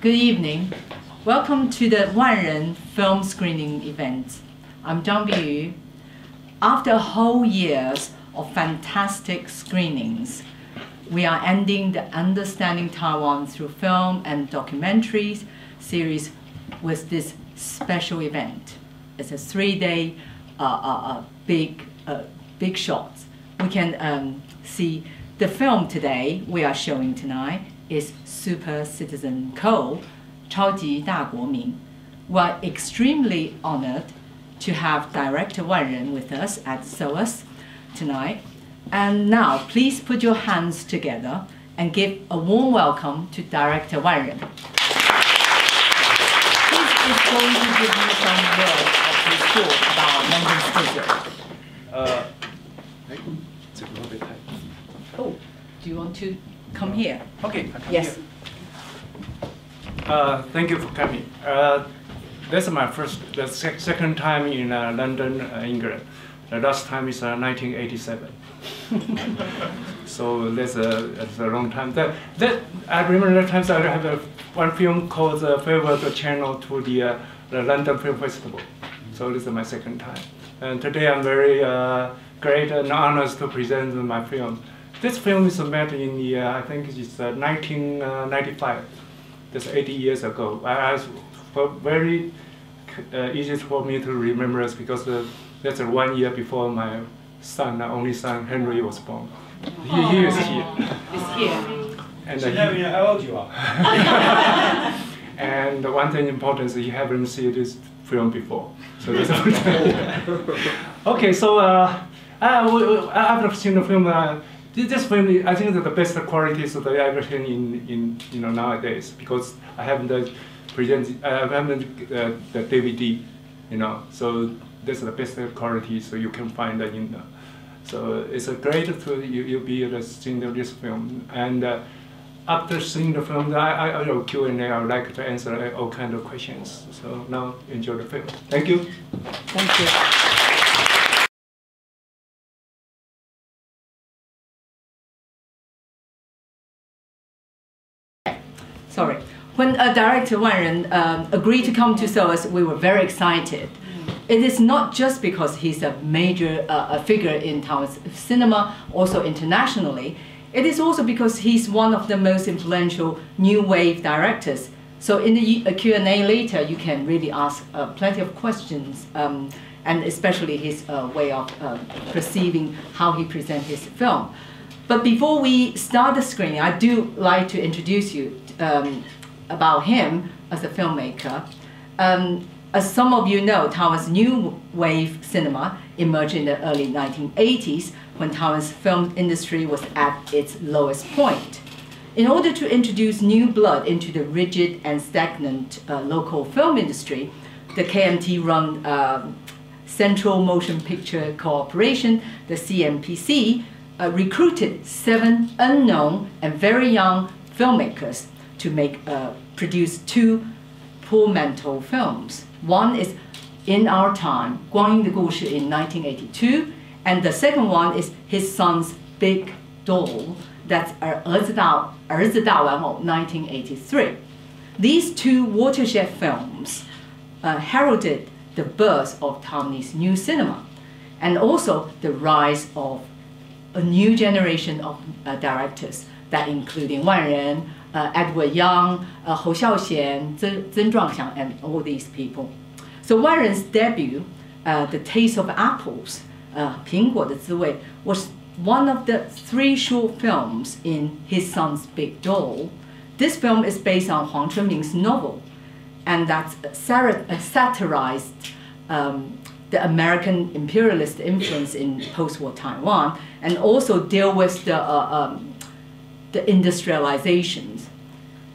Good evening. Welcome to the Wanren film screening event. I'm Zhang Biyu. After a whole years of fantastic screenings, we are ending the Understanding Taiwan through film and documentaries series with this special event. It's a three-day uh, uh, uh, big, uh, big shots. We can um, see the film today we are showing tonight is Super Citizen Ko, 超级大国民. We're extremely honored to have Director Wan Ren with us at SOAS tonight. And now, please put your hands together and give a warm welcome to Director Wan Ren. He's going to give you some words of his thought about London Studio. Uh, it's a little. Oh, do you want to come here? Okay. Come Yes. here. Uh, thank you for coming. Uh, this is my first, the sec- second time in uh, London, uh, England. The last time is uh, 1987. so that's a, that's a long time. That, that I remember the times I have a, one film called uh, Favorite Channel to the, uh, the London Film Festival. So this is my second time. And today I'm very uh, great and honored to present my film. This film is made in the, uh, I think it's uh, 1995. That's 80 years ago. I, I for very uh, easy for me to remember it because uh, that's uh, one year before my son, my only son Henry was born. He, he is here. It's here. And, uh, Should he- how old you are. and the one thing important is you haven't seen this film before. So that's okay. So uh, I, w- w- after seeing the film, uh, thi- this film I think that the best qualities of the everything in, in you know nowadays because I haven't uh, present I haven't uh, the DVD, you know. So that's the best quality so you can find that in. The, so it's a great to you you'll be able to see this film and. Uh, after seeing the film, I, I, I Q and A. I would like to answer all kind of questions. So now enjoy the film. Thank you. Thank you. When uh, director Wan Ren um, agreed to come to SOAS, we were very excited. It is not just because he's a major uh, a figure in Taiwan's cinema, also internationally. It is also because he's one of the most influential new wave directors. So in the uh, Q&A later, you can really ask uh, plenty of questions, um, and especially his uh, way of uh, perceiving how he presents his film. But before we start the screening, I do like to introduce you um, about him as a filmmaker. Um, as some of you know, Taiwan's new wave cinema emerged in the early 1980s when Taiwan's film industry was at its lowest point. In order to introduce new blood into the rigid and stagnant uh, local film industry, the KMT run um, Central Motion Picture Corporation, the CMPC, uh, recruited seven unknown and very young filmmakers to make uh, produce two portmanteau films. One is In Our Time, 光阴的故事 in 1982, and the second one is his son's Big Doll, that's 儿子大儿子大玩偶 1983. These two watershed films uh, heralded the birth of Taiwanese new cinema and also the rise of a new generation of uh, directors that including Wan Ren, uh, Edward Yang, uh, Ho Xiaoxian, Zeng Zhuangxiang, and all these people. So Wan Ren's debut, uh, The Taste of Apples, uh, 苹果的滋味, was one of the three short films in his son's Big Doll. This film is based on Huang Chunming's novel, and that satirized um, the American imperialist influence in post-war Taiwan, and also deal with the, uh, um, the industrialization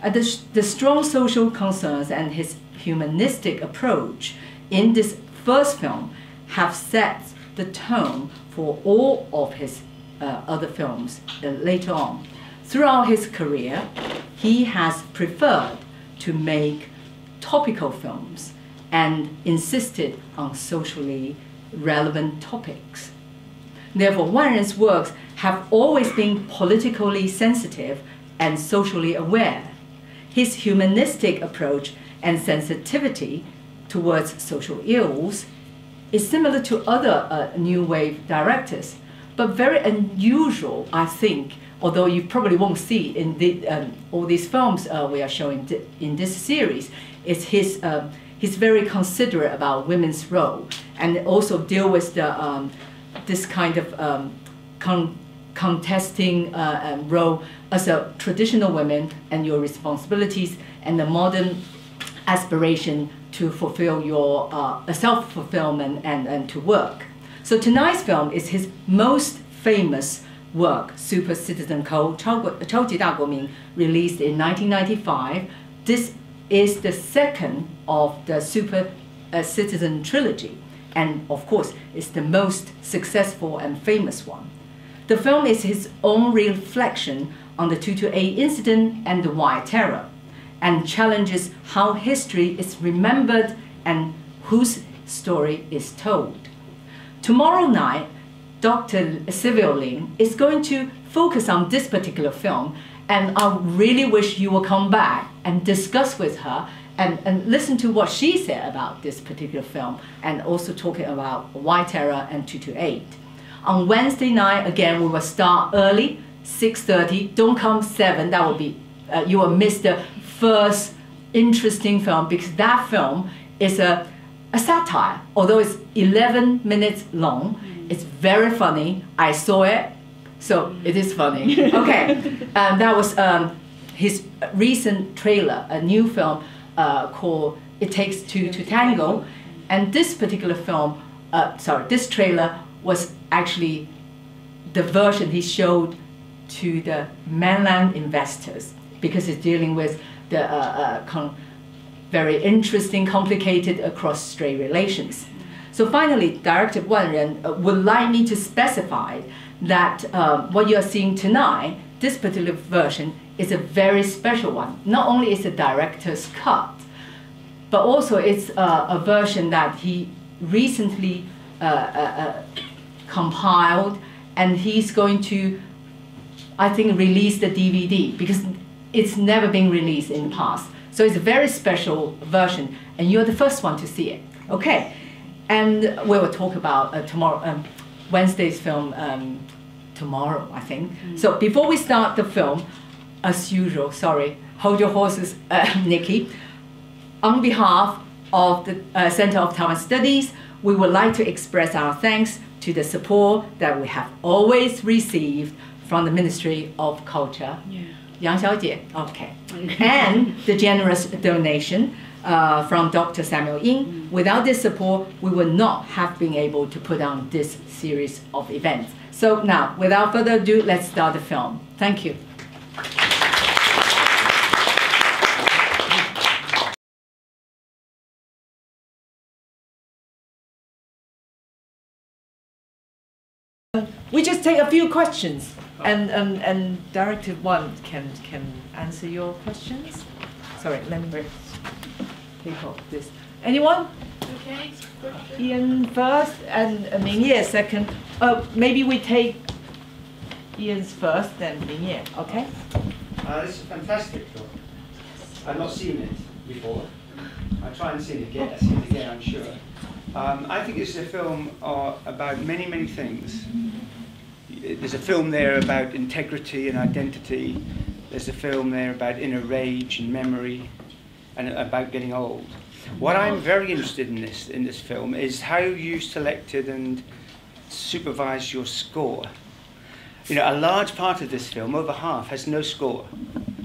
the, the strong social concerns and his humanistic approach in this first film have set the tone for all of his uh, other films uh, later on. Throughout his career, he has preferred to make topical films and insisted on socially relevant topics. Therefore, Wan Ren's works have always been politically sensitive and socially aware. His humanistic approach and sensitivity towards social ills is similar to other uh, new wave directors, but very unusual, I think, although you probably won't see in the, um, all these films uh, we are showing in this series, is his, um, he's very considerate about women's role and also deal with the, um, this kind of um, con contesting uh, um, role as a traditional woman and your responsibilities and the modern aspiration to fulfill your uh, self-fulfillment and, and to work. So tonight's film is his most famous work, Super Citizen Ko, 超级大国民, released in 1995. This is the second of the Super uh, Citizen trilogy, and of course, it's the most successful and famous one. The film is his own reflection on the 228 incident and the White Terror, and challenges how history is remembered and whose story is told. Tomorrow night, Dr. Sylvia Lin is going to focus on this particular film, and I really wish you will come back and discuss with her and, and listen to what she said about this particular film, and also talking about White Terror and 228. On Wednesday night, again, we will start early, 6.30. Don't come 7, that will be, uh, you will miss the first interesting film because that film is a, a satire. Although it's 11 minutes long, it's very funny. I saw it, so it is funny. okay, um, that was um, his recent trailer, a new film uh, called It Takes Two to Tango. And this particular film, uh, sorry, this trailer was actually the version he showed to the mainland investors because it's dealing with the uh, uh, very interesting, complicated cross-strait relations. So finally, Director Wan Ren uh, would like me to specify that uh, what you are seeing tonight, this particular version, is a very special one. Not only is a director's cut, but also it's uh, a version that he recently uh, compiled, and he's going to, I think, release the DVD because it's never been released in the past. So it's a very special version, and you're the first one to see it. Okay, and we will talk about uh, tomorrow, um, Wednesday's film um, tomorrow, I think. Mm. So before we start the film, as usual, sorry, hold your horses, uh, Nikki. On behalf of the uh, Center of Taiwan Studies, we would like to express our thanks to the support that we have always received from the Ministry of Culture. Yeah. Yang Xiaojie, okay. and the generous donation uh, from Dr. Samuel Yin. Mm. Without this support, we would not have been able to put on this series of events. So now, without further ado, let's start the film. Thank you. Take a few questions, and and and Director Wan can can answer your questions. Sorry, let me take off this. Anyone? Okay. Ian first, and uh, Mingye second. Uh, maybe we take Ian's first, then Mingye. Okay. Uh, this is a fantastic film. I've not seen it before. I'll try and see it again. See it again, I'm sure. Um, I think it's a film uh, about many, many things there's a film there about integrity and identity. There's a film there about inner rage and memory and about getting old. What I'm very interested in this in this film is how you selected and supervised your score. You know, a large part of this film, over half, has no score.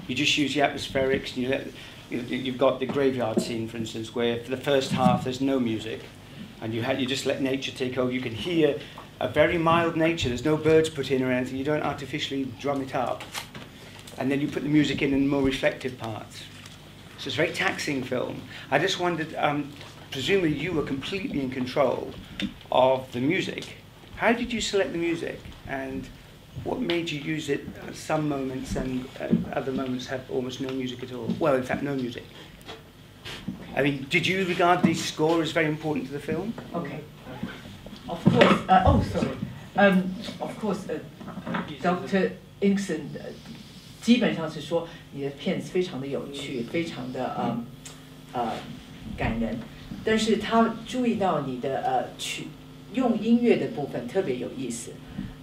You just use the atmospherics. You let, you've got the graveyard scene, for instance, where for the first half there's no music, and you, you just let nature take over. You can hear a very mild nature. There's no birds put in or anything. You don't artificially drum it up. And then you put the music in in more reflective parts. So it's a very taxing film. I just wondered, um, presumably you were completely in control of the music. How did you select the music? And what made you use it at some moments and uh, other moments have almost no music at all? Well, in fact, no music. I mean, did you regard the score as very important to the film? Okay. Of course, uh, oh, sorry. Um, of course, uh, Dr. Inkson, uh, 基本上是说你的片子非常的有趣，非常的呃呃感人，但是他注意到你的呃曲用音乐的部分特别有意思，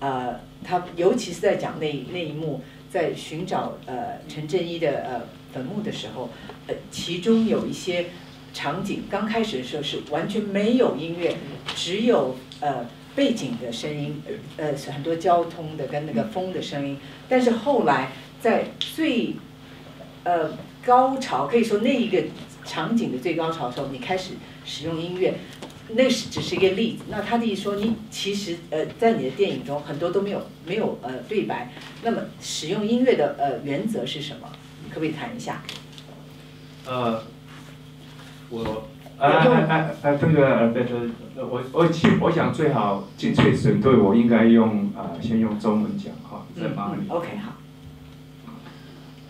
呃，他尤其是在讲那那一幕，在寻找呃陈正一的呃坟墓的时候，呃，其中有一些场景刚开始的时候是完全没有音乐，只有呃背景的声音，呃是很多交通的跟那个风的声音，但是后来在最呃高潮，可以说那一个场景的最高潮的时候，你开始使用音乐。那是只是一个例子。那他的意思说，你其实呃，在你的电影中很多都没有没有呃对白。那么使用音乐的呃原则是什么？可不可以谈一下？呃，我啊啊啊啊，这个呃，我我其我想最好精粹针对我应该用啊，先用中文讲哈，在哪里？OK 好。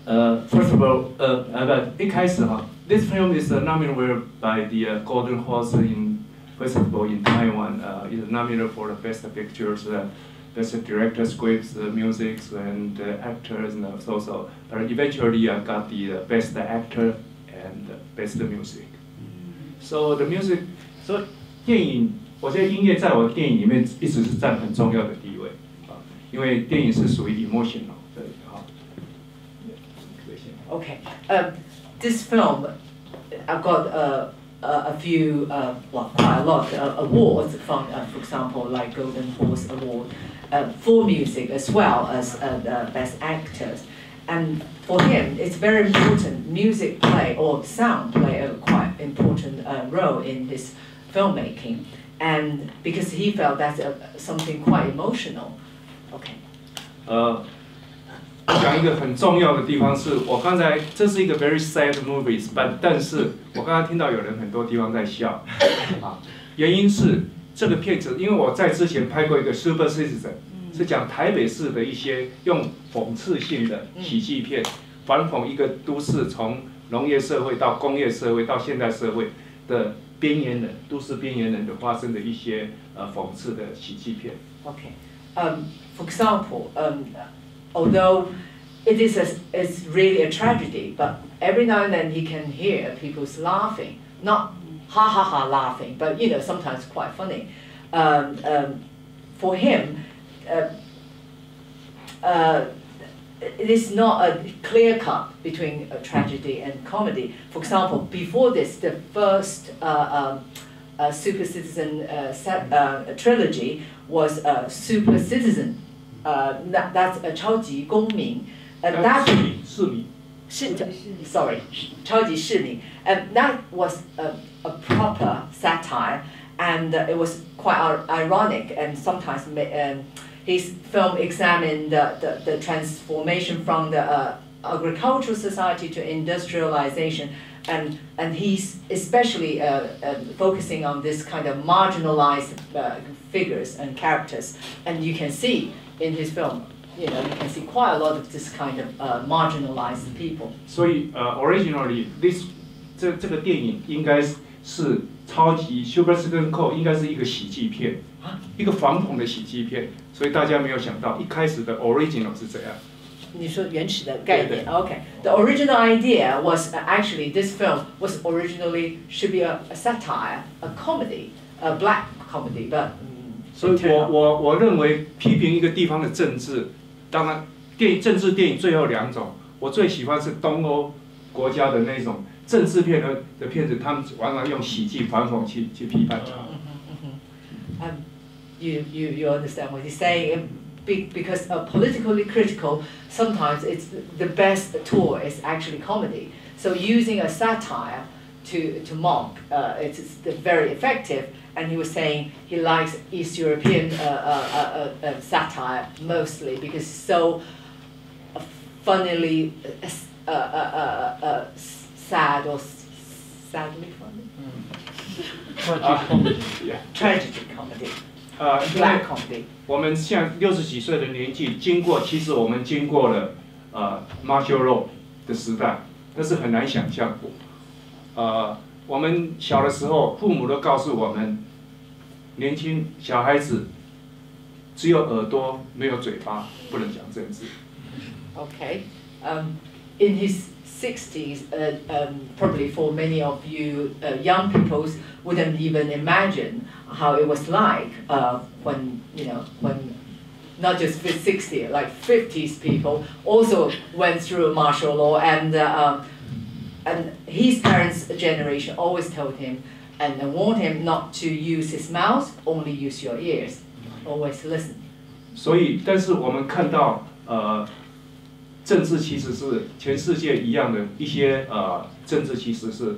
呃，First of all，呃呃不，一开始哈，This film is nominated by the Golden Horse in First of all, in Taiwan, uh, is nominated for the best pictures, uh, best director, scripts, uh, music, and uh, actors, and so so. But eventually, I got the uh, best actor and best music. So the music, so 电影，我觉得音乐在我的电影里面一直是占很重要的地位啊，因为电影是属于 emotional 的哈。Okay, um, this film, I've got uh, uh, a few, uh, well, quite a lot uh, awards from, uh, for example, like Golden Horse Award uh, for music as well as uh, Best Actors. And for him, it's very important. Music play or sound play a important role in his filmmaking, and because he felt that's something quite emotional. Okay. 讲一个很重要的地方是，我刚才这是一个 very sad movies，但但是我刚刚听到有人很多地方在笑，啊，原因是这个片子，因为我在之前拍过一个 Super Citizen，是讲台北市的一些用讽刺性的喜剧片，反讽一个都市从农业社会到工业社会到现代社会的边缘人，都市边缘人的发生的一些呃讽刺的喜剧片。Okay, um, for example, um. although it is a, it's really a tragedy, but every now and then he can hear people's laughing, not ha ha ha laughing, but you know sometimes quite funny. Um, um, for him, uh, uh, it is not a clear cut between a tragedy and comedy. For example, before this, the first uh, um, uh, Super Citizen uh, set, uh, trilogy was Super Citizen 呃，那 that's a 超级公民，and that 市民市民是 sorry 超级市民，and that was a a proper satire and uh, it was quite ironic and sometimes um, his film examined the, the, the transformation from the uh, agricultural society to industrialization and and he's especially uh, uh, focusing on this kind of marginalized uh, figures and characters and you can see in his film, you know, you can see quite a lot of this kind of uh, marginalized people. 所以呃、uh,，originally this 这这个电影应该是 超级 Super Citizen Code 应该是一个喜剧片，一个反讽的喜剧片，所以大家没有想到一开始的 original 是怎样。你说原始的概念，OK。The original idea was uh, actually this film was originally should be a, a satire, a comedy, a black comedy, but 所以我我我认为批评一个地方的政治，当然电影政治电影最后两种，我最喜欢是东欧国家的那种政治片的的片子，他们往往用喜剧、反讽去去批判它。Um, you you understand what he's saying? Um, because a politically critical, sometimes it's the best tool is actually comedy. So using a satire to to mock, uh, it's, very effective. And he was saying he likes East European uh, uh, uh satire mostly because so funnily. Uh, uh, uh, sad or sadly funny，tragedy comedy，tragedy comedy，black comedy。我们像六十几岁的年纪，经过其实我们经过了呃，martial law 的时代，但是很难想象过。呃，我们小的时候，父母都告诉我们，年轻小孩子只有耳朵没有嘴巴，不能讲政治。Okay, um, in his 60s, uh, um, probably for many of you uh, young people wouldn't even imagine how it was like uh, when, you know, when not just 60, like 50s people also went through martial law and, uh, um, and his parents' generation always told him and warned him not to use his mouth, only use your ears, always listen. 所以，但是我们看到，呃， 政治其实是全世界一样的一些呃政治其实是，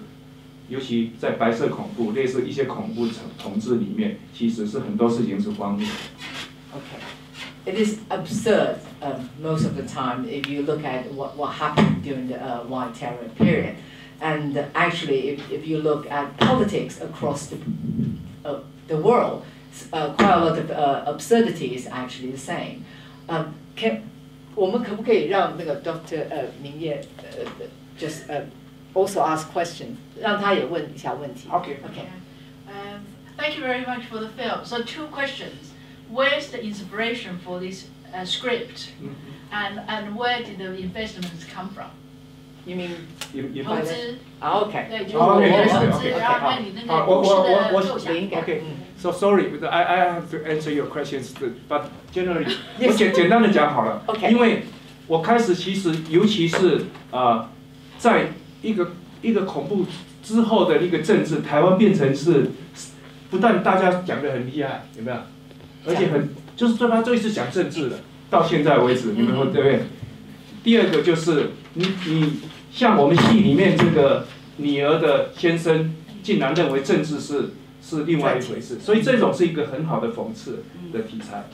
尤其在白色恐怖类似一些恐怖统统治里面，其实是很多事情是荒谬。Okay, it is absurd um, most of the time if you look at what what happened during the uh, White Terror period. And actually, if, if you look at politics across the, uh, the world, uh, quite a lot of uh, absurdity is actually the same. Um, can, 我们可不可以让那个 Dr. 呃明业呃 just uh, also ask question，让他也问一下问题。Okay. Okay. Um, thank you very much for the film. So two questions. Where's the inspiration for this uh, script? Mm-hmm. And, and where did the investments come from? You mean 也也投资，OK？对，就是哦我，OK，的投 OK，资，OK，然后好还有你那好个故事我我我的构想。灵感。Okay, 嗯 so sorry, but I I have to answer your questions, but generally，Yes. 我简简单的讲好了 OK 因为我开始其实尤其是呃，在一个一个恐怖之后的一个政治，台湾变成是不但大家讲的很厉害，有没有？而且很就是对他这一次讲政治的，到现在为止，你们说对不对？第二个就是你你像我们戏里面这个女儿的先生，竟然认为政治是是另外一回事，所以这种是一个很好的讽刺的题材。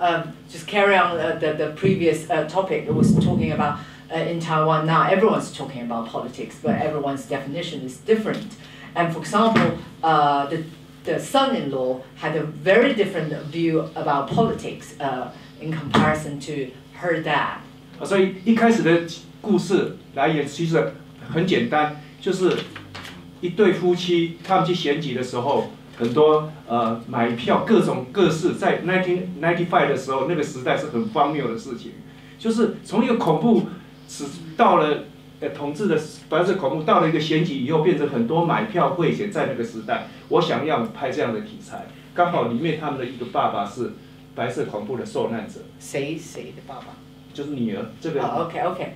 Um, just carry on uh, the, the previous uh, topic that was talking about uh, in Taiwan now, everyone's talking about politics, but everyone's definition is different. And for example, uh, the, the son-in-law had a very different view about politics uh, in comparison to her dad. 所以一开始的故事来源其实很简单，就是一对夫妻他们去选举的时候，很多呃买票各种各式，在 nineteen ninety five 的时候，那个时代是很荒谬的事情，就是从一个恐怖，是到了呃统治的白色恐怖，到了一个选举以后，变成很多买票会选，在那个时代，我想要拍这样的题材，刚好里面他们的一个爸爸是白色恐怖的受难者，谁谁的爸爸？就是女儿这个。哦，OK OK，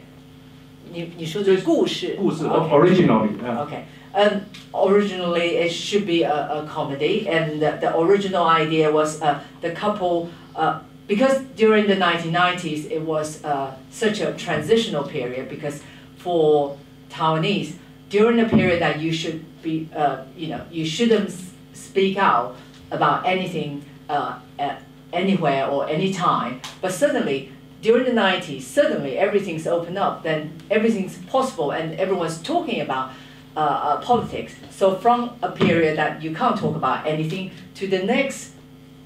你你说的故事。故事 OK originally，嗯 Okay. Um, originally, it should be a, a comedy, and the, the original idea was uh, the couple, uh, because during the 1990s, it was uh, such a transitional period, because for Taiwanese, during the period that you should be, uh, you know, you shouldn't s- speak out about anything uh, at anywhere or anytime, but suddenly, during the 90s, suddenly everything's opened up, then everything's possible, and everyone's talking about uh, uh, politics. So from a period that you can't talk about anything to the next,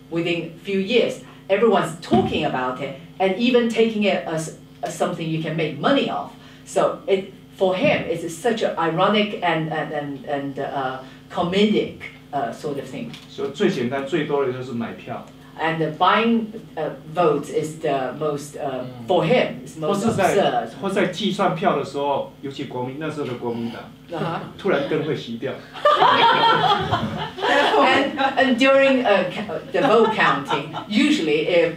within few years, everyone's talking about it and even taking it as, as something you can make money off. So it for him it's such an ironic and and and, and uh, comedic uh, sort of thing. 所以最简单最多的就是买票， And the buying uh, votes is the most uh, for him is 或 most 是在 absurd. 或在计算票的时候，尤其国民那时候的国民党， Uh-huh. 突然灯会熄掉， and, and during uh, ca- the vote counting, usually if,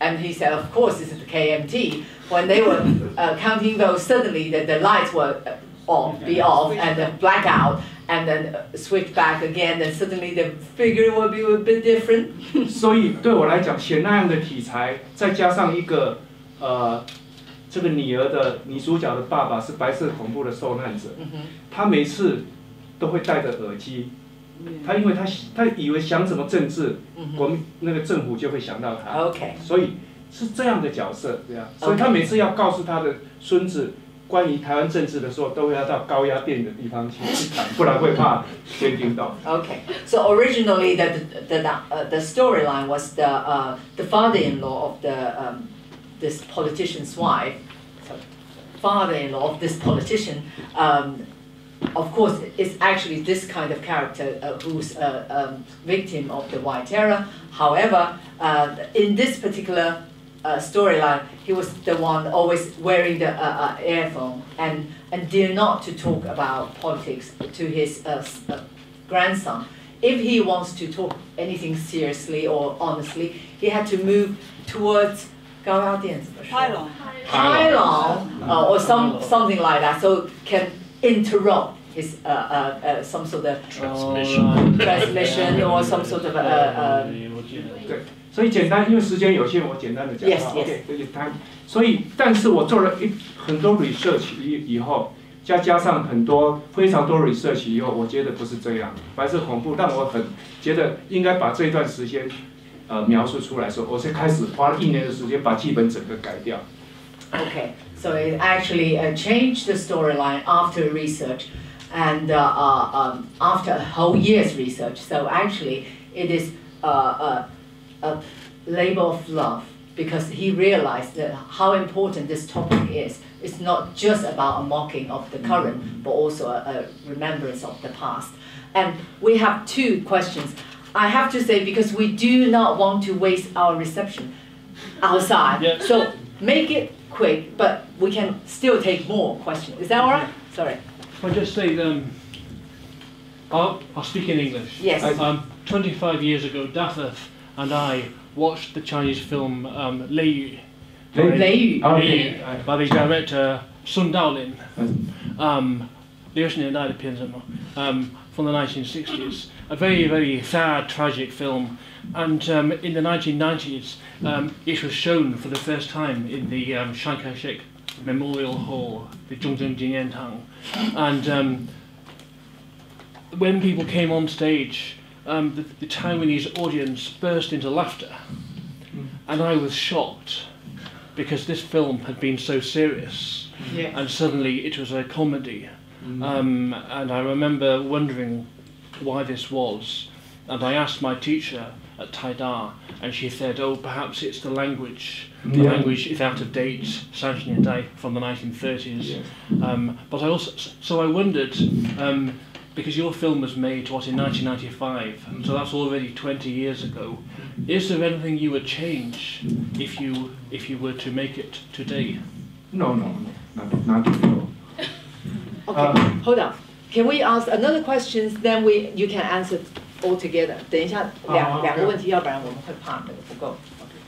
and he said, of course, this is the KMT, when they were uh, counting votes, suddenly the, the lights were uh, off, be off, and then blackout, and then uh, switch back again, and suddenly the figure will be a bit different. 所以对我来讲，写那样的题材，再加上一个呃，这个女儿的女主角的爸爸是白色恐怖的受难者，他每次都会戴着耳机，他因为他他以为想什么政治，国民那个政府就会想到他。Okay. 所以是这样的角色，这样，所以他每次要告诉他的孙子关于台湾政治的时候，都会要到高压电的地方去去谈，不然会怕监听到。 Okay, so originally the the the, uh, the storyline was the uh, the father-in-law of the um, this politician's wife, so father-in-law of this politician. Um, of course, is actually this kind of character uh, who's a um, victim of the White Terror. However, uh, in this particular uh, storyline, he was the one always wearing the uh, uh, earphone and and dare not to talk about politics to his uh, s- uh, grandson. If he wants to talk anything seriously or honestly, he had to move towards 高压电怎么说？拍拢。 pylon uh, or some something like that, so can interrupt his uh, uh, uh, some sort of Transmission. transmission or some sort of uh, uh, 对， 所以简单，因为时间有限，我简单的讲 Yes, 啊 yes. OK，这就谈。所以，但是我做了一很多 research 以以后，再加上很多非常多 research 以后，我觉得不是这样，白色恐怖让我很觉得应该把这一段时间呃描述出来说，我是开始花了一年的时间把剧本整个改掉。Okay, so it actually uh, changed the storyline after research and uh, uh, um, after a whole year's research. So actually, it is uh, a, labor of love because he realized that how important this topic is. It's not just about a mocking of the current, but also a, a remembrance of the past. And we have two questions. I have to say, because we do not want to waste our reception outside. Yeah. So make it quick, but we can still take more questions. Is that all right? Sorry. I just say, um, I'll, I'll speak in English. Yes. Um, 25 years ago, Datheth and I watched the Chinese film um, Lei Yu by, Lei, Yu, uh, by the director Sun Daolin, um, um, from the 1960s. A very, very sad, tragic film. And um, in the 1990s, um, it was shown for the first time in the um, Chiang Kai-shek Memorial Hall, the Zhongzheng Jiniantang. And um, when people came on stage um, the, the Taiwanese audience burst into laughter. And I was shocked because this film had been so serious Yeah. and suddenly it was a comedy. Um, and I remember wondering why this was. And I asked my teacher at Taida, and she said, "Oh, perhaps it's the language. The Yeah. language is out of date, Sanjian Dai from the 1930s." Yes. Um, but I also, so I wondered, um, because your film was made what in 1995, so that's already 20 years ago. Is there anything you would change if you if you were to make it today? No, no, no, not, not at all. Okay, Uh, hold on. Can we ask another questions? Then we you can answer all together. 等一下两好好两个问题，要不然我们会怕那个不够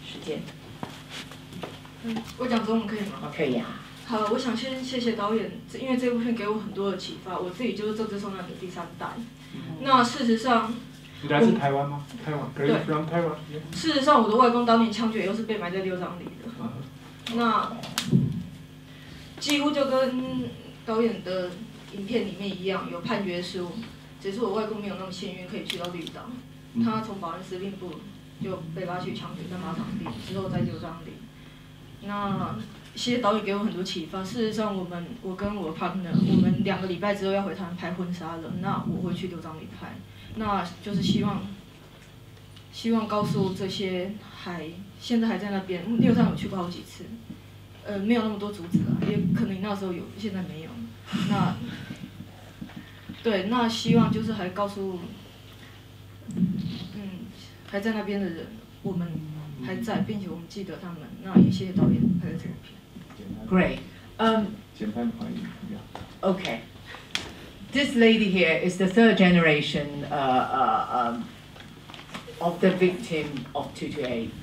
时间。我讲中文可以吗？可以呀。 好，我想先谢谢导演，这因为这部片给我很多的启发。我自己就是政治受难者第三代。那事实上，你来自台湾吗？台湾对 from Taiwan? 事实上我的外公当年枪决又是被埋在六张里的。那几乎就跟导演的影片里面一样，有判决书，只是我外公没有那么幸运可以去到绿岛，他从保安司令部就被拉去枪决在马场地，之后在六张里。那谢谢导演给我很多启发。事实上，我们我跟我 partner，我们两个礼拜之后要回台湾拍婚纱了，那我会去六张里拍，那就是希望希望告诉这些还现在还在那边，六张有去过好几次，呃，没有那么多阻止啊，也可能那时候有，现在没有。那对，那希望就是还告诉，嗯，还在那边的人，我们还在，并且我们记得他们。那也谢谢导演拍的这部片。Great. Um, okay. This lady here is the third generation uh, uh, um, of the victim of 228.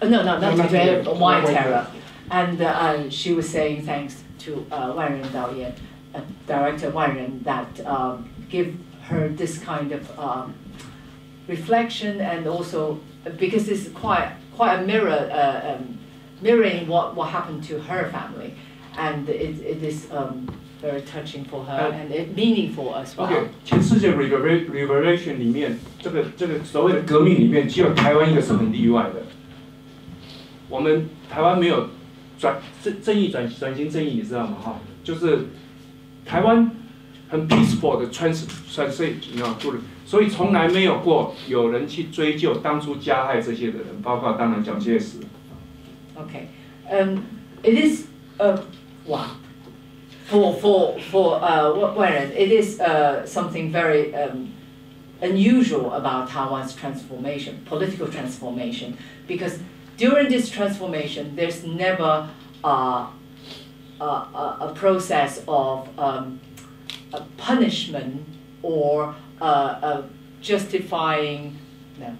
Uh, no, no, not 228, White Terror. And, uh, and she was saying thanks to uh, Wan Ren Daoyan, uh, director Wan Ren, that um, give her this kind of um, reflection and also uh, because it's quite quite a mirror um, mirroring what, what happened to her family and it, it is um, very touching for her Uh, and it meaningful as well. OK，全世界 rever- revelation 里面，这个这个所谓的革命里面，只有台湾一个是很例外的。我们台湾没有转正正义转转型正义，你知道吗？哈，就是台湾很 peaceful 的 trans transit，你知道，做了，所以从来没有过有人去追究当初加害这些的人，包括当然蒋介石。Okay. Um, it is uh, wow. For for for uh, Wan it is uh, something very um, unusual about Taiwan's transformation, political transformation, because during this transformation, there's never uh, a, a, a process of um, a punishment or uh, a justifying. No.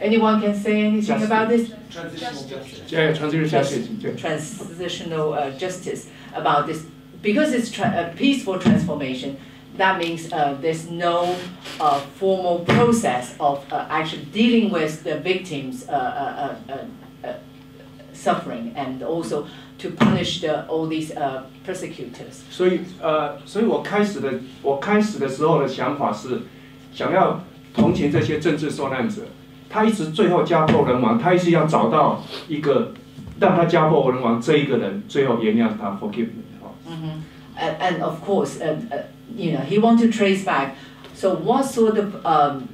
Anyone can say anything about this? Transitional justice. Yeah, transitional justice. yeah. transitional uh, justice about this because it's tra- a peaceful transformation that means uh, there's no uh, formal process of uh, actually dealing with the victims uh, uh, uh, uh, uh, suffering and also to punish the, all these uh, persecutors 所以呃，所以我开始的我开始的时候的想法是，想要同情这些政治受难者。 他一直最后家破人亡，他一直要找到一个让他家破人亡这一个人，最后原谅他，forgive me。哦 and, and of course uh, uh, you know he want to trace back so what sort of um,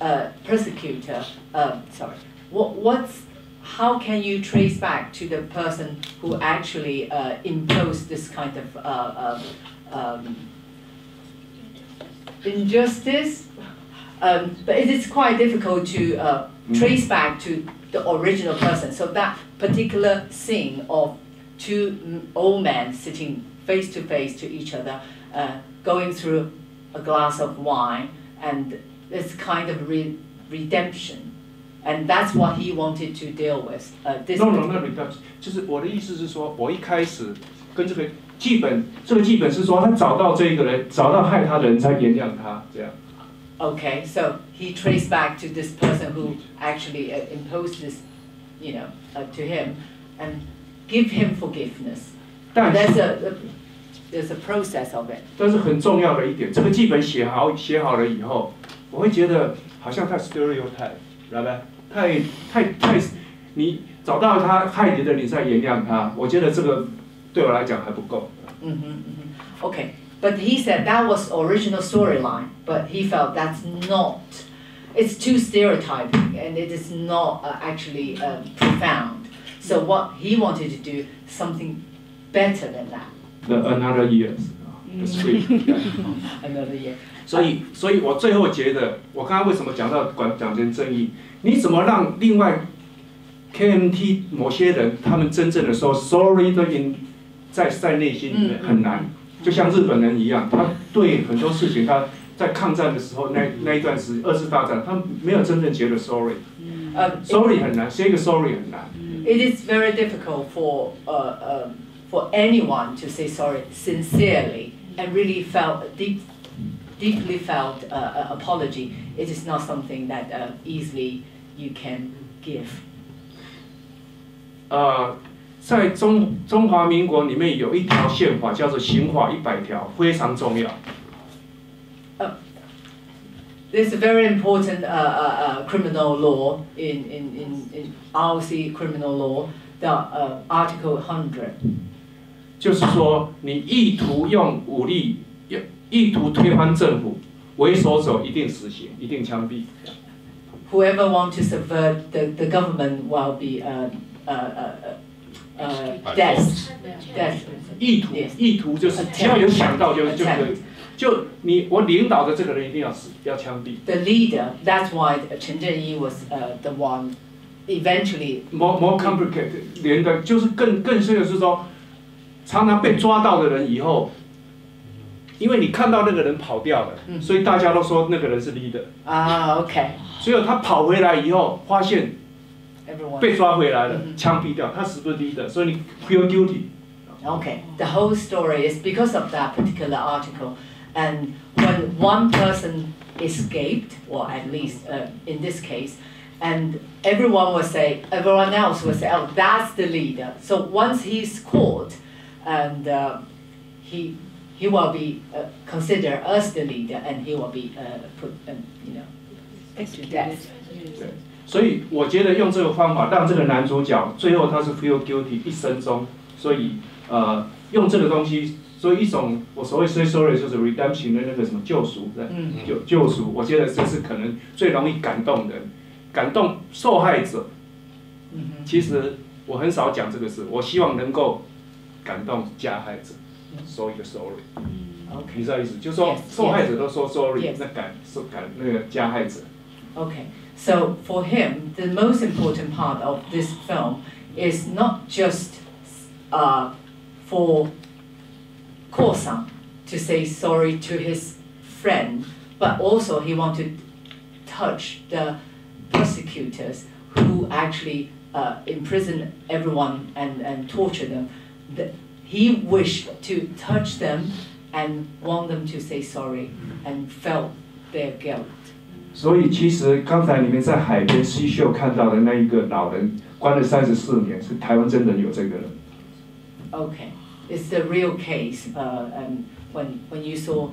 uh, persecutor uh, sorry what, what's how can you trace back to the person who actually uh, imposed this kind of uh, um, um, injustice um, but it is quite difficult to uh, trace back to the original person so that particular scene of two mm, old men sitting face to face to each other, uh, going through a glass of wine, and this kind of re- redemption. And that's what he wanted to deal with. Uh, this No no no no，就是我的意思是说，我一开始跟这个剧本，这个剧本是说他找到这一个人，找到害他的人才原谅他，这样。 Okay, so he traced back to this person who actually uh, imposed this, you know, uh, to him, and give him forgiveness. 但 There's 是 a, a there's a process of it. 但是很重要的一点，这个剧本写好写好了以后，我会觉得好像太 stereotype，来吧？太太太，你找到他害你的，你再原谅他，我觉得这个对我来讲还不够。 hmm hmm Okay, but he said that was original storyline, but he felt that's not. It's too stereotyping, and it is not uh, actually um, profound. So what he wanted to do something better than that. The another years，the script。 Another year. 所以，所以我最后觉得，我刚刚为什么讲到管讲权正义？你怎么让另外 KMT 某些人他们真正的说 sorry 的 in 在在内心里面很难， 就像日本人一样，他对很多事情他在抗战的时候那那一段时二次大战，他没有真正觉得 sorry，sorry Um, it- 很难，写一个 sorry 很难。 it is very difficult for uh, um, for anyone to say sorry sincerely and really felt a deep, deeply felt uh, uh, apology. It is not something that uh, easily you can give. 呃， 在中中华民国里面有一条宪法叫做刑法一百条，非常重要。There's very important uh, uh, uh, criminal law in, in, in, in ROC criminal law, the uh, Article 100. 就是说，你意图用武力，意图推翻政府，为首者一定死刑，一定枪毙。Whoever want to subvert the, the government will be uh, uh, uh, 呃，death death，意图意图就是只要有想到就就可以，就你我领导的这个人一定要死，要枪毙。the leader that's why 陈正一 was uh the one eventually more more complicated 连的，就是更更深的是说常常被抓到的人以后，因为你看到那个人跑掉了，所以大家都说那个人是 leader 啊，OK。所以他跑回来以后发现。被抓回来了，嗯枪毙掉，他是不是 leader？所以你 feel guilty。 Okay. The whole story is because of that particular article, and when one person escaped, or at least uh, in this case, and everyone will say, everyone else will say, oh, that's the leader. So once he's caught, and uh, he he will be uh, considered as the leader, and he will be uh, put, um, you know, to death. 所以我觉得用这个方法让这个男主角最后他是 feel guilty 一生中，所以呃用这个东西，所以一种我所谓 say sorry 就是 redemption 的那个什么救赎的嗯救救赎，我觉得这是可能最容易感动人，感动受害者。Mhm. 其实我很少讲这个事，我希望能够感动加害者，说一个 sorry，Okay. 你知道意思？就是说受害者都说 sorry，Yes. 那感受感那个加害者。Okay, So for him, the most important part of this film is not just uh, for Kosan to say sorry to his friend, but also he wanted to touch the prosecutors who actually uh, imprison everyone and, and torture them. The, he wished to touch them and want them to say sorry and felt their guilt. 所以其实刚才你们在海边西秀看到的那一个老人，关了三十四年，是台湾真的有这个人。 Okay, it's the real case. Uh, and when when you saw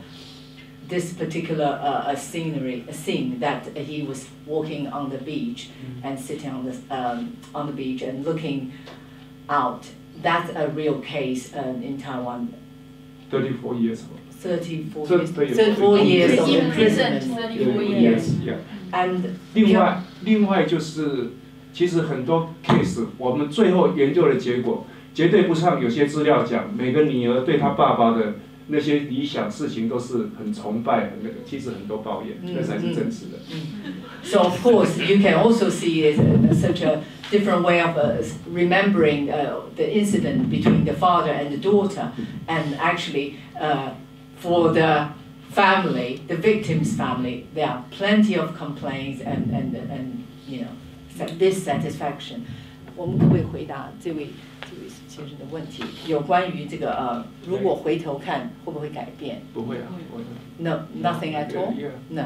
this particular uh, a scenery, a scene that he was walking on the beach and sitting on the um, on the beach and looking out, that's a real case um, in Taiwan. Thirty-four years. 34 So- years, so you- 34 years of In prison, imprisonment. 34 Yes. years. Yeah. And 另外，另外就是，其实很多 case，我们最后研究的结果，绝对不像有些资料讲，每个女儿对她爸爸的那些理想事情都是很崇拜，很那个，其实很多抱怨，嗯那才是真实的。 So of course you can also see it uh, such a different way of uh, s- remembering uh, the incident between the father and the daughter, and actually uh, for the family, the victim's family, there are plenty of complaints and and and you know sa- dissatisfaction. 我们可不可以回答这位这位先生的问题？有关于这个呃，如果回头看会不会改变不会啊，我？No, nothing at all. No.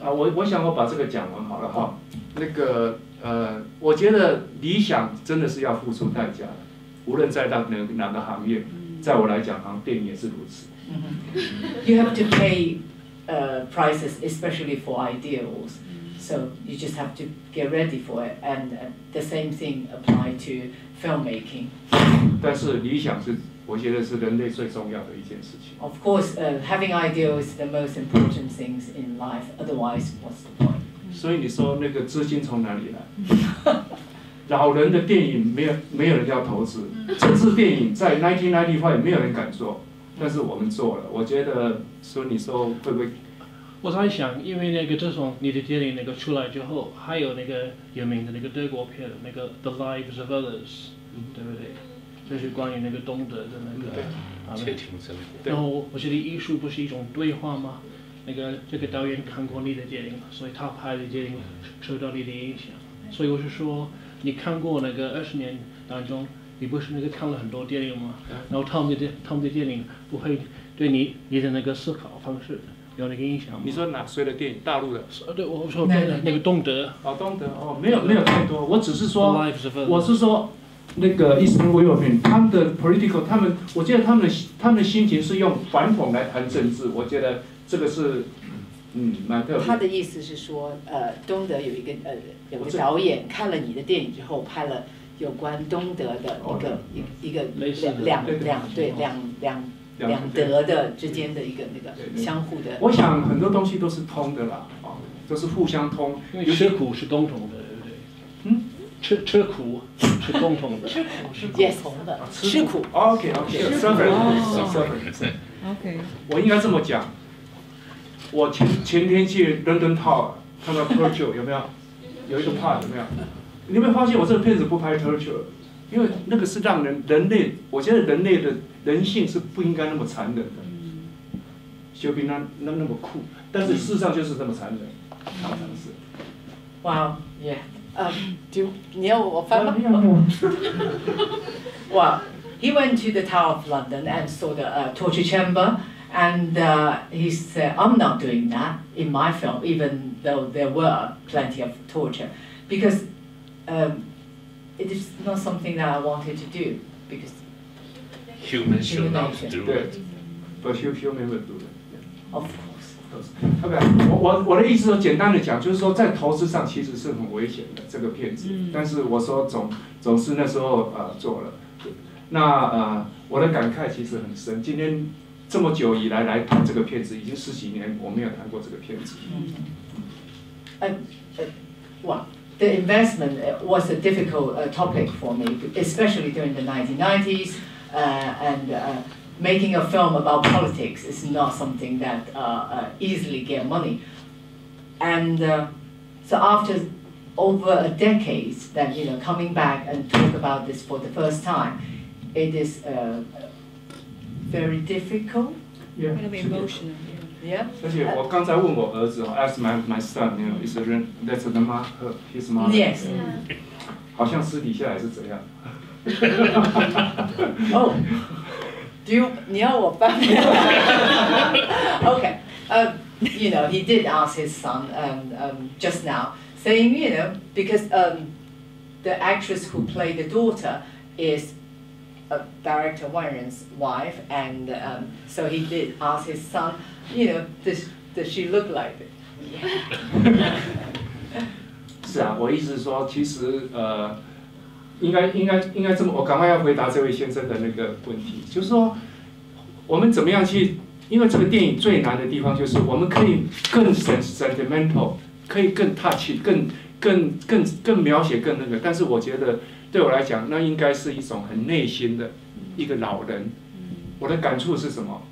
啊，我我想我把这个讲完好了哈。那个呃，我觉得理想真的是要付出代价的，无论在哪哪哪个行业，在我来讲，好像电影也是如此。You have to pay uh, prices, especially for ideals. So you just have to get ready for it, and uh, the same thing apply to filmmaking. 但是理想是，我觉得是人类最重要的一件事情。 Of course, uh, having ideals is the most important things in life. Otherwise, what's the point? 所以你说那个资金从哪里来？老人的电影没有没有人要投资，政治电影在1995没有人敢做， 但是我们做了。我觉得说你说会不会？我在想，因为那个自从你的电影那个出来之后，还有那个有名的那个德国片，那个《The Lives of Others》，对不对？就是关于那个东德的那个啊，窃听生活。然后我觉得艺术不是一种对话吗？那个这个导演看过你的电影，所以他拍的电影受到你的影响。所以我是说，你看过那个二十年当中，你不是那个看了很多电影吗？然后他们的他们的电影不会对你你的那个思考方式有那个影响吗？你说哪谁的电影？大陆的？呃，对，我说那个那个东德哦，东德哦，没有没有太多，我只是说。我是说，那个 Eastern European 他们的 political，他们我觉得他们的他们的心情是用反讽来谈政治，我觉得这个是嗯蛮特别他。的意思是说，呃，东德有一个呃有个导演看了你的电影之后，拍了有关东德的一个一一个两两对两两两德的之间的一个那个相互的。我想很多东西都是通的啦，啊，都是互相通。因为尤其吃苦是共同的，对不对？嗯，吃吃苦是共同的。吃苦是共同的吃苦。OK OK suffering，suffering。Okay. 我应该这么讲，我前前天去伦敦 Tower 看到 Churchill 有没有？有一个 part 有没有？你有没有发现我这个片子不拍 Churchill？因为那个是让人人类，我觉得人类的人性是不应该那么残忍的，就比那那那么酷，但是事实上就是这么残忍，常常是。 Wow, yeah. Um, do 你要我翻吗？没有没有 Well, he went to the Tower of London and saw the uh, torture chamber, and uh, he said, "I'm not doing that in my film, even though there were plenty of torture, because um, it is not something that I wanted to do because Humans should not do 对 it.，but you you never do it。of course." OK，我我我的意思说，简单的讲，就是说在投资上其实是很危险的这个骗子，但是我说总总是那时候呃做了，那呃我的感慨其实很深。今天这么久以来来谈这个骗子，已经十几年我没有谈过这个骗子。Well, the investment uh, was a difficult uh, topic for me, especially during the 1990s, uh, and uh, making a film about politics is not something that uh, uh, easily get money. And uh, So after over a decade, that you know, coming back and talk about this for the first time, it is uh, very difficult. Yeah. Gonna be emotional. Yeah. 而且我刚才问我儿子哦，ask my my son, you know, is a rent that's the mom her his mother. Yes. 好像私底下也是这样。 Oh, do you 你要我帮你 Okay, um, you know, he did ask his son um, um, just now, saying, you know, because um, the actress who played the daughter is uh, director Wan Ren's wife, and so he did ask his son, you know, does, does she look like it? 是啊，我意思是说，其实呃，应该应该应该这么，我赶快要回答这位先生的那个问题，就是说，我们怎么样去？因为这个电影最难的地方就是我们可以更 sentimental，可以更 touch，更更更更描写更那个，但是我觉得对我来讲，那应该是一种很内心的一个老人。我的感触是什么？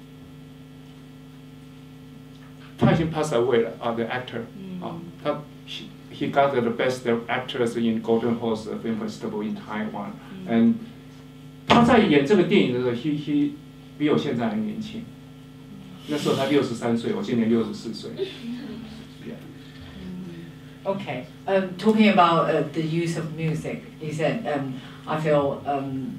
他已经 pass away 了啊，the actor 啊，他 he he got the best actress in Golden Horse Film Festival in Taiwan, and 他在演这个电影的时候，he he 比我现在还年轻。那时候他六十三岁，我今年六十四岁。Okay. Um, talking about uh, the use of music, he said, um, I feel um,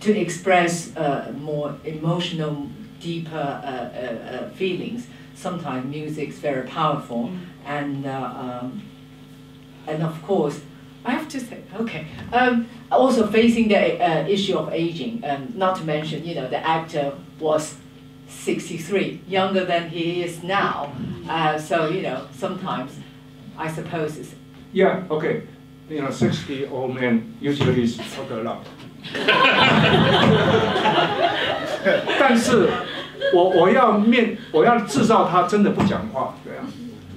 to express uh, more emotional, deeper uh, uh, uh, feelings, sometimes music is very powerful. And, uh, um, and of course, I have to say, okay. Um, also facing the uh, issue of aging, um, not to mention, you know, the actor was 63, younger than he is now. Uh, so, you know, sometimes I suppose it's Yeah, okay. You know, sixty old men usually talk a lot. 但是我我要面我要制造他真的不讲话，对啊，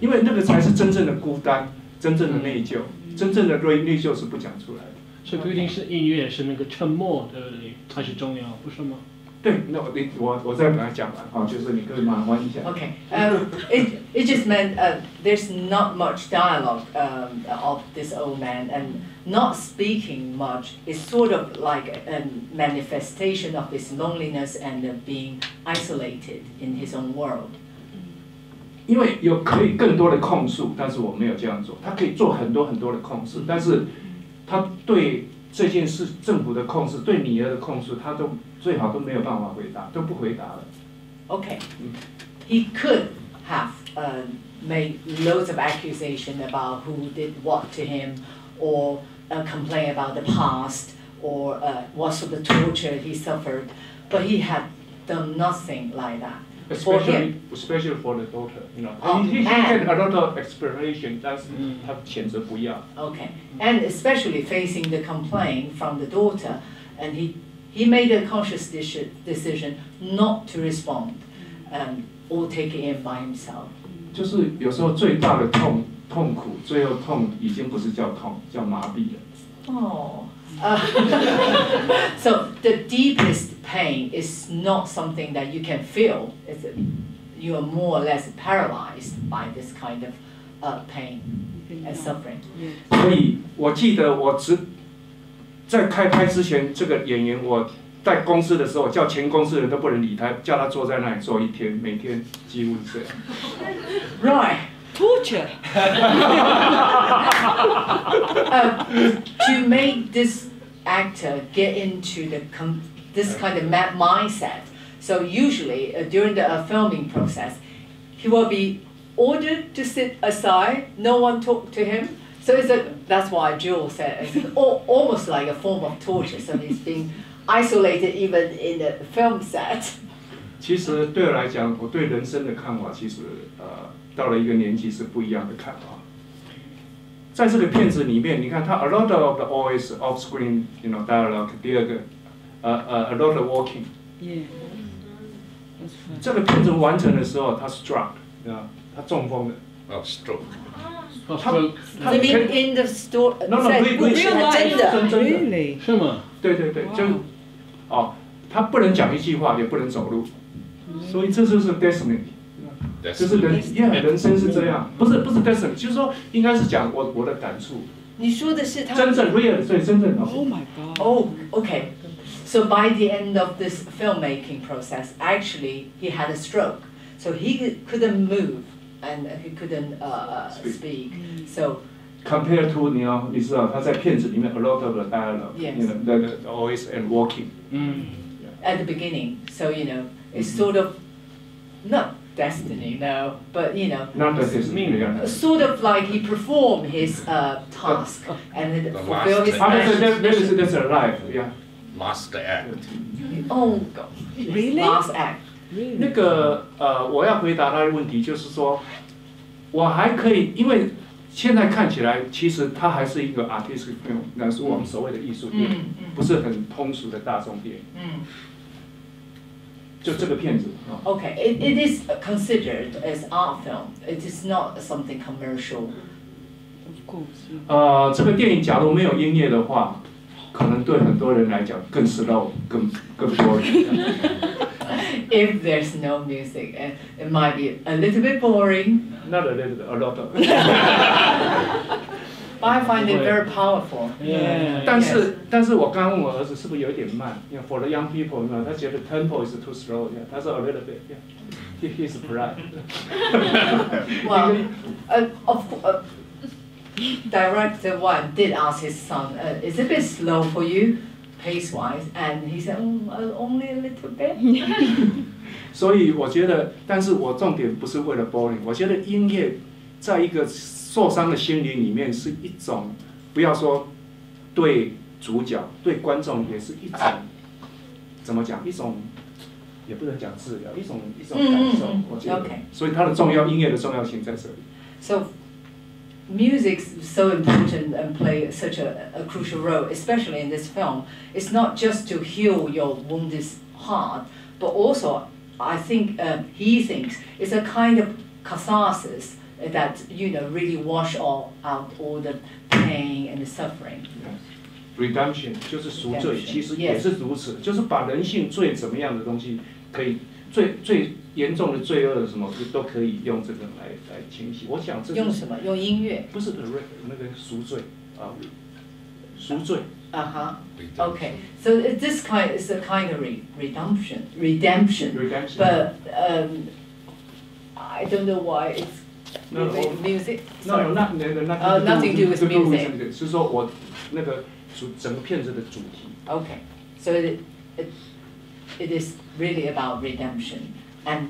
因为那个才是真正的孤单，真正的内疚，真正的内内疚是不讲出来的。所以不一定是音乐，是那个沉默的才是重要，不是吗？对，那我你我我再把它讲完啊，就是你可以马玩一下。 Okay. Um, it, it just meant uh, there's not much dialogue um, of this old man, and not speaking much is sort of like a manifestation of his loneliness and uh, being isolated in his own world. 因为有可以更多的控诉，但是我没有这样做。他可以做很多很多的控诉，但是他对 这件事政府的控诉，对女儿的控诉，他都最好都没有办法回答，都不回答了。 Okay. He could have uh, made loads of accusation about who did what to him, or uh, complain about the past, or uh, what sort of torture he suffered, but he had done nothing like that. For Especially, him, especially for the daughter, you know, Oh, he, he and- had a lot of explanation，但是他谴责不要。 okay, and especially facing the complaint from the daughter, and he he made a conscious deci- decision not to respond, um, or take it in by himself. 就是有时候最大的痛痛苦，最后痛已经不是叫痛，叫麻痹了。 Oh. Uh, so the deepest pain is not something that you can feel. It's a, you are more or less paralyzed by this kind of uh, pain and suffering. 所以我记得我只在开拍之前，这个演员我在公司的时候，叫全公司的人都不能理他，叫他坐在那里坐一天，每天几乎是这样。 Right. Torture. Uh, to make this actor get into the com- this kind of ma- mindset. So usually uh, during the uh, filming process, he will be ordered to sit aside. No one talk to him. So it's a, that's why Jewel said it's al- almost like a form of torture. So he's being isolated even in the film set. 其实对我来讲，我对人生的看法，其实呃， 到了一个年纪是不一样的看法。在这个片子里面，你看他 a lot of the always off screen，you know dialogue。第二个，呃呃 a lot of walking。Yeah. 这个片子完成的时候，他 struck，啊，他中风了。Oh, stroke. Oh, 他 stroke 他 mean in the story. No, no, we- Real life. 真的。真真的是吗？对对对，就.哦，他不能讲一句话，也不能走路，所以这就是 destiny。就是人，因为人生是这样，不是不是 destiny，就是说应该是讲我我的感触，你说的是他真正 real 对真正的。 Oh my god. Oh, okay. So by the end of this filmmaking process, actually, he had a stroke. So he could- couldn't move and he couldn't uh, uh, Speak. speak. So, Compared to 你要你知道他在片子里面 a lot of the dialogue, Yes. you know, the, the always and walking. 嗯 at the beginning, so, you know, it's sort of not destiny, no, but, you know, Not that it's me, yeah. sort of like he performed his uh, task and it The fulfilled his last I mean, that, that is mission. that's a life, yeah. Last act. Oh, God. Really? Last act. 那个呃，我要回答他的问题就是说，我还可以，因为现在看起来，其实它还是一个 artistic film，那是我们所谓的艺术电影，嗯嗯不是很通俗的大众电影。 Mm. 就这个片子啊， Okay, it, it is considered as art film. It is not something commercial. Of course. yeah. 呃，这个电影假如没有音乐的话，可能对很多人来讲更 slow，更更 boring。 If there's no music, and it might be a little bit boring, Not a little, a lot of. I find it very powerful. Yeah. 但是但是我刚问我儿子是不是有一点慢，for the young people 呢？他觉得 tempo is too slow，他说 a little bit. He he's bright. Well, uh, of uh, director Wan did ask his son, uh, "Is it a bit slow for you, pace-wise?" And he said, oh, uh, "Only a little bit." 所以我觉得，但是我重点不是为了 boring，我觉得音乐在一个受伤的心灵里面是一种，不要说对主角、对观众也是一种，怎么讲？一种也不能讲治疗，一种一种感受。我觉得所以它的重要，音乐的重要性在这里。So music's so important and play such a, a crucial role, especially in this film. It's not just to heal your wounded heart, but also I think um, he thinks it's a kind of catharsis that you know really wash all out all the pain and the suffering. redemption 就是赎罪， Redemption，其实也是如此，就是把人性最怎么样的东西，可以最最严重的罪恶的什么，都可以用这个来来清洗。我想这是用什么？用音乐。不是 the re- 那个赎罪啊，赎罪。 Uh huh. Okay. So it- this kind is a kind of re- redemption, redemption. redemption。 But um, I don't know why it's No, with no. music. No, no, not no, no, Uh, nothing to do with music. 是说我那个主整个片子的主题。Okay, so it, it, it is really about redemption, and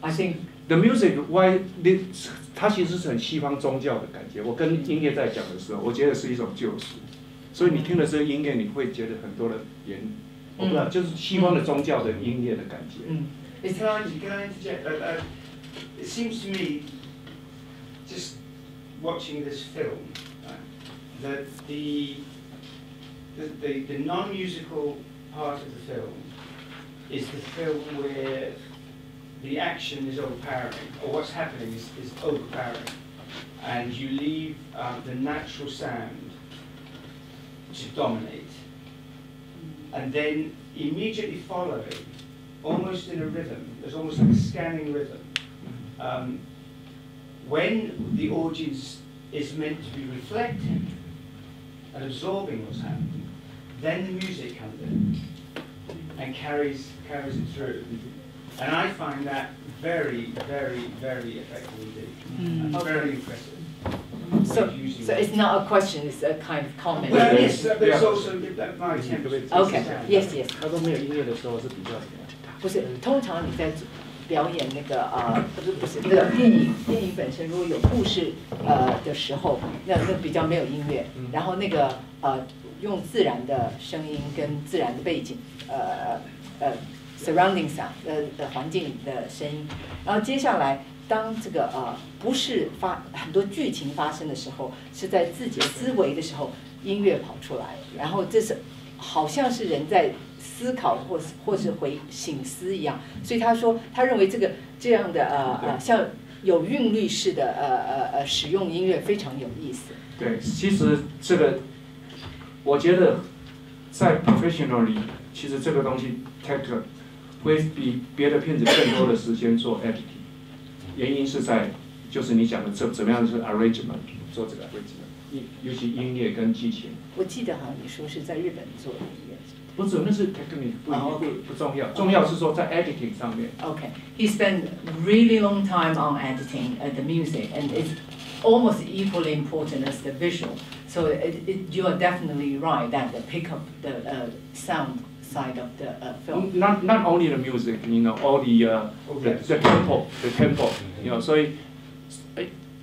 I think The music why this 它其实是很西方宗教的感觉。我跟音乐在讲的时候，我觉得是一种救赎。所以你听了这个音乐，你会觉得很多的言，我不知道，就是西方的宗教的音乐的感觉。mm, it's Can I, can I interject? Uh, uh, it seems to me, just watching this film, that the, the, the, the non-musical part of the film is the film where the action is overpowering, or what's happening is, is overpowering, and you leave um, the natural sound to dominate. And then immediately following, almost in a rhythm, there's almost like a scanning rhythm. Um, when the audience is meant to be reflecting and absorbing what's happening, then the music comes in and carries carries it through. And I find that very, very, very effective indeed. That's very impressive. so. Using So it's not a question; it's a kind of comment. Well, yes, but it's Yeah. also that my attempt. to- Okay. Yes, yes. 他都没有音乐的时候是比较不是，通常你在 表演那个呃，不是不是那个电影，电影本身如果有故事呃的时候，那那比较没有音乐，然后那个呃用自然的声音跟自然的背景，呃呃 surrounding sound 呃的环境的声音，然后接下来当这个呃不是发很多剧情发生的时候，是在自己思维的时候，音乐跑出来，然后这是好像是人在思考或是或是回醒思一样，所以他说他认为这个这样的呃呃像有韵律式的呃呃呃使用音乐非常有意思。对，其实这个，我觉得在 professionally，其实这个东西 take 会比别的片子更多的时间做 editing。原因是在就是你讲的这怎么样是 arrangement 做这个 arrangement，尤其音乐跟剧情。我记得好像你说是在日本做的。不是，那是 technique 不哦不不重要，重要是说在 editing 上面。 Okay, he spent really long time on editing uh, the music, and it's almost equally important as the visual. So it, it, you are definitely right that the pick up the uh, sound side of the uh, film. Not not only the music, you know, all the uh, the, the tempo, the tempo, you know. 所以，哎，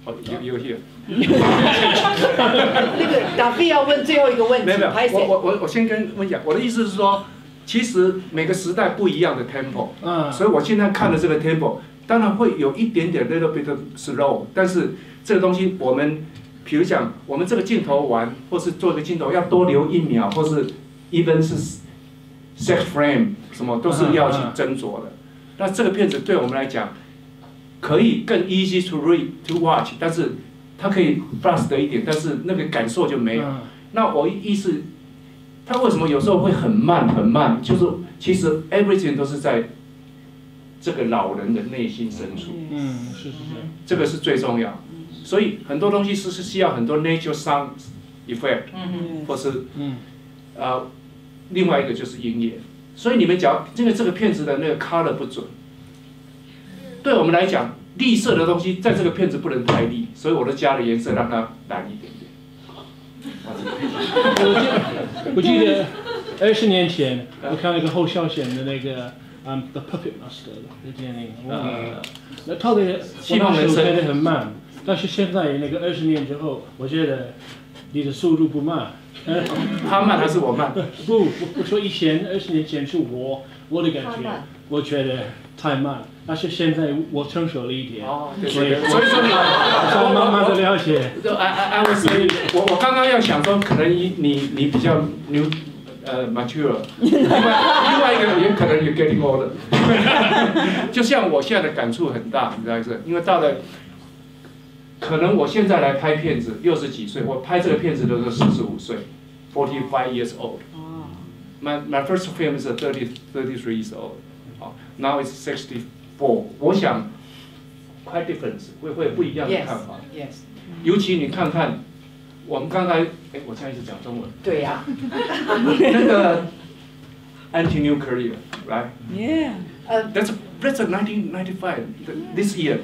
哦，you you here。那个达菲要问最后一个问题没有没有？我我我我先跟温讲，我的意思是说，其实每个时代不一样的 tempo，嗯所以我现在看的这个 tempo，当然会有一点点 little bit of slow，但是这个东西我们，比如讲我们这个镜头玩，或是做一个镜头要多留一秒，或是 even 是 set frame 什么都是要去斟酌的。那这个片子对我们来讲，可以更 easy to read to watch，但是它可以 fast 一点，但是那个感受就没有。嗯那我意思，它为什么有时候会很慢很慢？就是其实 everything 都是在这个老人的内心深处，嗯，是是是，这个是最重要。所以很多东西是是需要很多 nature sound effect，嗯或是嗯呃，另外一个就是音乐。所以你们讲这个这个片子的那个 color 不准，对我们来讲，绿色的东西在这个片子不能太绿，所以我都加了颜色让它蓝一点点。我记得二十年前我看那个侯孝贤的那个嗯《The Puppet Master》的电影，我。那他的我希望人生很慢，但是现在那个二十年之后，我觉得你的速度不慢。呃他慢还是我慢？不，我我说以前二十年前是我我的感觉，我觉得太慢了，但是现在我成熟了一点，哦，对所以所以说你，我慢慢的了解。就 I I was saying，我我刚刚要想说，可能你你你比较 new 呃 mature，另外另外一个也可能 you getting old，就像我现在的感触很大，你知道意思？因为到了，可能我现在来拍片子，六十几岁，我拍这个片子的时候四十五岁，forty five years old。My my first film is thirty thirty three years old，好，now it's sixty four。我想，quite difference 会会有不一样的 Yes, 看法。 yes，尤其你看看，我们刚才，哎，我现在一直讲中文，对呀、那个 anti-nuclear，right？ Yeah. Uh, That's that's a 1995 th- this year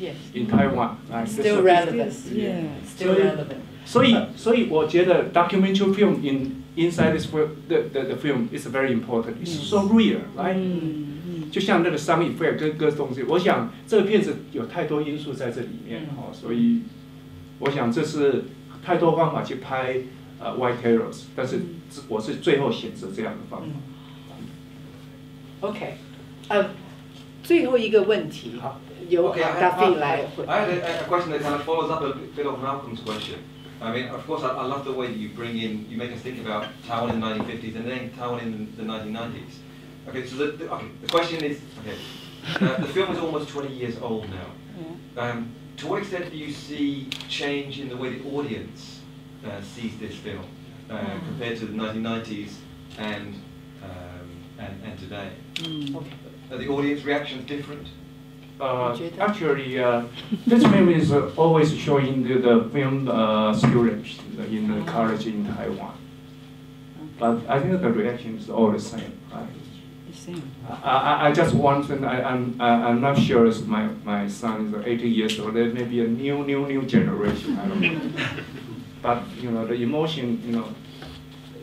yes, in Taiwan, right? That's still a- relevant, Yeah. still So- relevant. 所以所以我觉得 documentary film in inside this the the the film is very important. It's so real, right? Mm, mm, mm. 就像那个 sound effect 跟各种东西，我想这个片子有太多因素在这里面哦，所以我想这是太多方法去拍呃 White Terror，但是我是最后选择这样的方法。OK，呃，最后一个问题由 Daffy 来回。I had a question that kind of follows up a bit of Malcolm's question. I mean, of course, I, I love the way that you bring in, you make us think about Taiwan in the 1950s and then Taiwan in the 1990s. Okay, so the, the, okay, the question is, okay, uh, the film is almost 20 years old now. Um, to what extent do you see change in the way the audience uh, sees this film uh, compared to the 1990s and, um, and, and today? OK，Are the audience reactions different? Uh, 你觉得？ actually, uh, this film is uh, always showing the, the film uh, students in the college in Taiwan. But I think the reaction is all the same, right? The same. I, I, I just want, and I, I'm, I- I'm not sure if my, my son is 80 years old, there may be a new, new, new generation, I don't know. But, you know, the emotion, you know,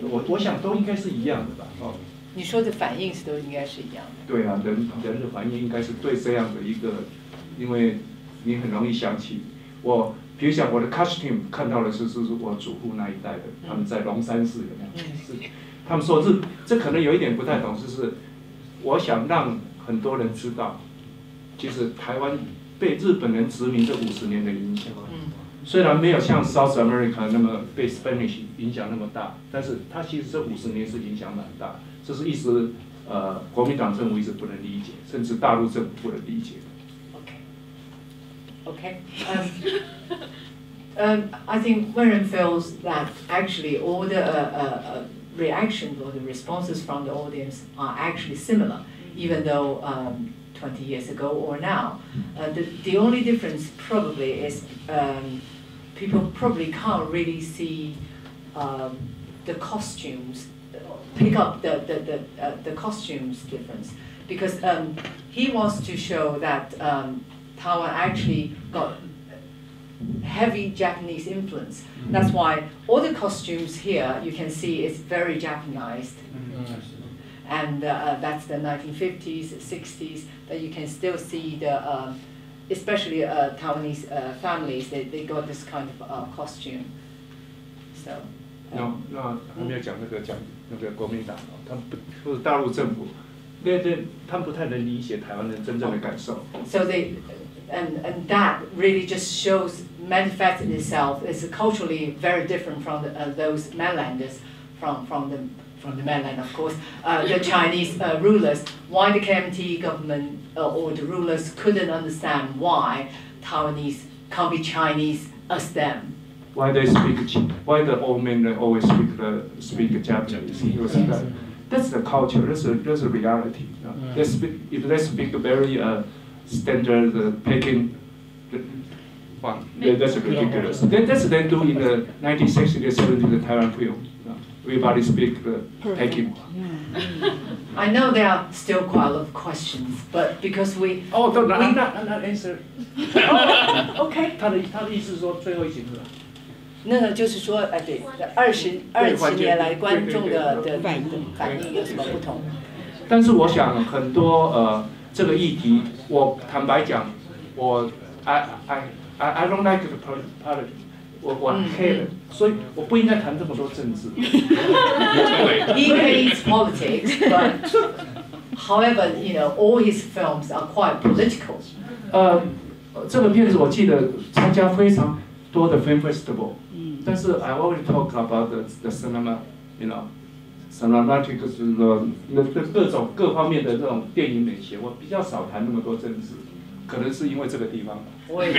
我我想都应该是一样的吧，哦， 你说的反应是都应该是一样的。对啊，人人的反应应该是对这样的一个，因为你很容易想起我，比如讲我的 costume 看到的是是是我祖父那一代的，他们在龙山寺有没有？是，他们说这这可能有一点不太懂，就是我想让很多人知道，其实台湾被日本人殖民这五十年的影响。嗯虽然没有像 South America 那么被 Spanish 影响那么大，但是它其实这五十年是影响蛮大，这是一直呃国民党政府一直不能理解，甚至大陆政府不能理解。Okay. Okay. Um, um, I think Wan Ren feels that actually all the uh, uh, uh, reactions or the responses from the audience are actually similar, even though um, 20 years ago or now. Hmm. Uh, the, the only difference probably is um, people probably can't really see um, the costumes pick up the, the, the, uh, the costumes difference. Because um, he wants to show that um, Taiwan actually got heavy Japanese influence. That's why all the costumes here you can see is very Japanized. And uh, that's the 1950s, 60s, that you can still see the, um, especially uh, Taiwanese uh, families, they, they got this kind of uh, costume. So. 那 um, 那还没有讲那个讲 那个国民党哦，他们不或者大陆政府，对对，他们不太能理解台湾人真正的感受。 So they, and, and that really just shows, manifested itself as culturally very different from the, uh, those mainlanders, from, from the, from the mainland, of course, uh, the Chinese uh, rulers, why the KMT government uh, or the rulers couldn't understand why Taiwanese can't be Chinese as them. Why they speak? Chi- Why the old men they always speak the speak Japanese? He was that. That's the culture. That's a that's a reality. you know. They speak if they speak very uh, standard uh, Peking. One, that- that's ridiculous. That, that's what they do in the 1960s, 70s, the Taiwan film. you know. Everybody speak the Peking. I know there are still quite a lot of questions, but because we, Oh, don't, We- I'm not, I'm not answer. okay. 他的他的意思是说最后一集是吧？ 那个就是说，呃，对，二十二十年来观众的的反应反应有什么不同？但是我想很多呃这个议题，我坦白讲，我 I I I I don't like the pol- politics，我我嗯 hate，it，所以我不应该谈这么多政治。He hates politics, but however, you know, all his films are quite political. 呃，这个片子我记得参加非常多的 film festival，但是 I always talk about the the cinema，you know。cinematic 是说那各各种各方面的这种电影美学，我比较少谈那么多政治，可能是因为这个地方吧。我也。